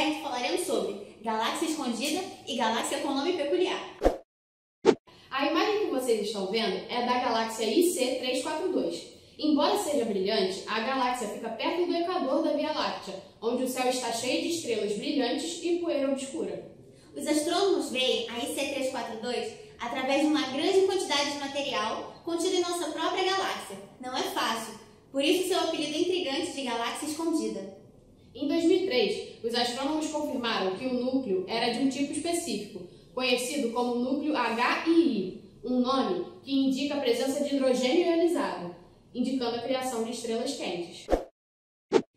perto falaremos sobre galáxia escondida e galáxia com nome peculiar. A imagem que vocês estão vendo é da galáxia IC342. Embora seja brilhante, a galáxia fica perto do Equador da Via Láctea, onde o céu está cheio de estrelas brilhantes e poeira obscura. Os astrônomos veem a IC342 através de uma grande quantidade de material contido em nossa própria galáxia. Não é fácil, por isso seu apelido intrigante de galáxia escondida. Em 2003, os astrônomos confirmaram que o núcleo era de um tipo específico, conhecido como núcleo HII, um nome que indica a presença de hidrogênio ionizado, indicando a criação de estrelas quentes.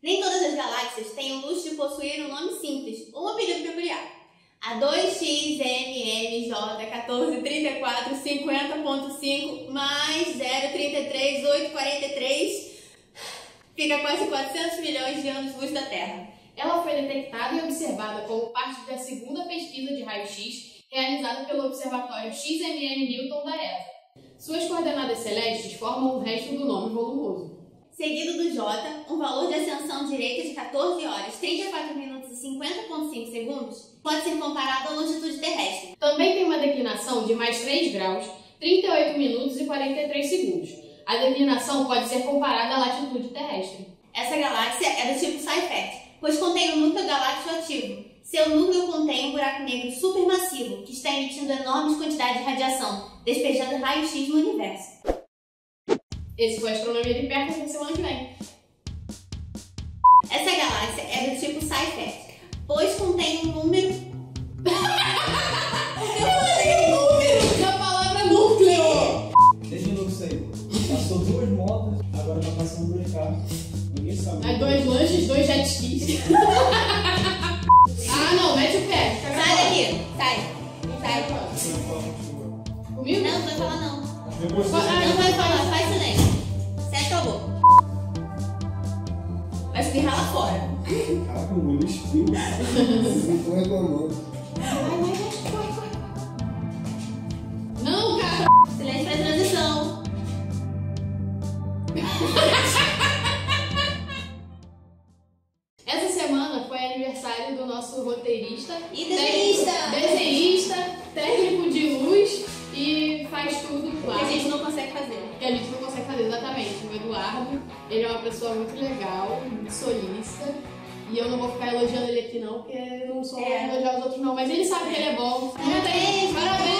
Nem todas as galáxias têm o luxo de possuir um nome simples ou um apelido peculiar. A 2XMM143450.5 mais 033843 fica quase 400 milhões de anos-luz da Terra. Ela foi detectada e observada como parte da segunda pesquisa de raio-x realizada pelo Observatório XMM Newton da ESA. Suas coordenadas celestes formam o resto do nome volumoso. Seguido do J, um valor de ascensão direita de 14 horas, 34 minutos e 50,5 segundos, pode ser comparado à longitude terrestre. Também tem uma declinação de mais 3 graus, 38 minutos e 43 segundos. A declinação pode ser comparada à latitude terrestre. Essa galáxia é do tipo Seyfert, pois contém um núcleo galáctico ativo. Seu núcleo contém um buraco negro supermassivo que está emitindo enormes quantidades de radiação, despejando raio-x no universo. Esse foi a Astronomia de Perto na semana que vem. Passou duas motos, agora tá passando dois carros. Ninguém sabe. Aí dois lanches, dois jet skis. ah, não, mete o pé. Sai daqui! Sai! Sai! Comigo? Não, não vai falar não. Depois você Ah, Não vai falar, faz silêncio. Sete acabou. Vai espirrar lá fora. Caraca, o mundo espirra. Não tô reclamando. Não, aniversário do nosso roteirista. E desenhista. tec- Desenhista, técnico de luz e faz tudo Que lá. a gente não consegue fazer. que a gente não consegue fazer exatamente. O Eduardo, ele é uma pessoa muito legal, muito solista. E eu não vou ficar elogiando ele aqui não, porque eu não sou É. elogiar os outros não. Mas ele sabe que ele é bom. Parabéns, Parabéns!